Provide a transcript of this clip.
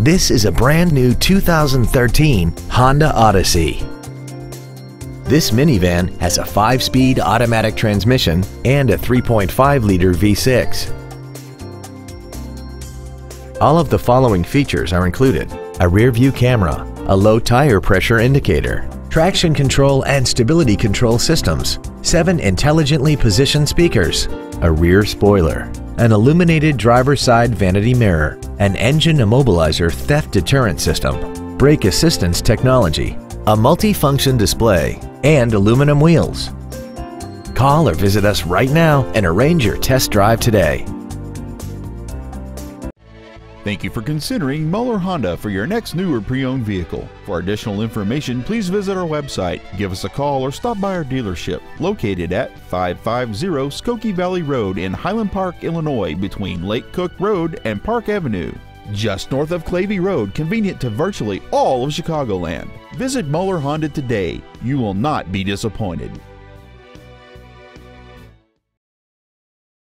This is a brand new 2013 Honda Odyssey. This minivan has a 5-speed automatic transmission and a 3.5-liter V6. All of the following features are included. A rear view camera, a low tire pressure indicator, traction control and stability control systems, seven intelligently positioned speakers, a rear spoiler, an illuminated driver's side vanity mirror, an engine immobilizer theft deterrent system, brake assistance technology, a multi-function display, and aluminum wheels. Call or visit us right now and arrange your test drive today. Thank you for considering Muller Honda for your next new or pre-owned vehicle. For additional information, please visit our website, give us a call, or stop by our dealership located at 550 Skokie Valley Road in Highland Park, Illinois between Lake Cook Road and Park Avenue. Just north of Clavey Road, convenient to virtually all of Chicagoland. Visit Muller Honda today. You will not be disappointed.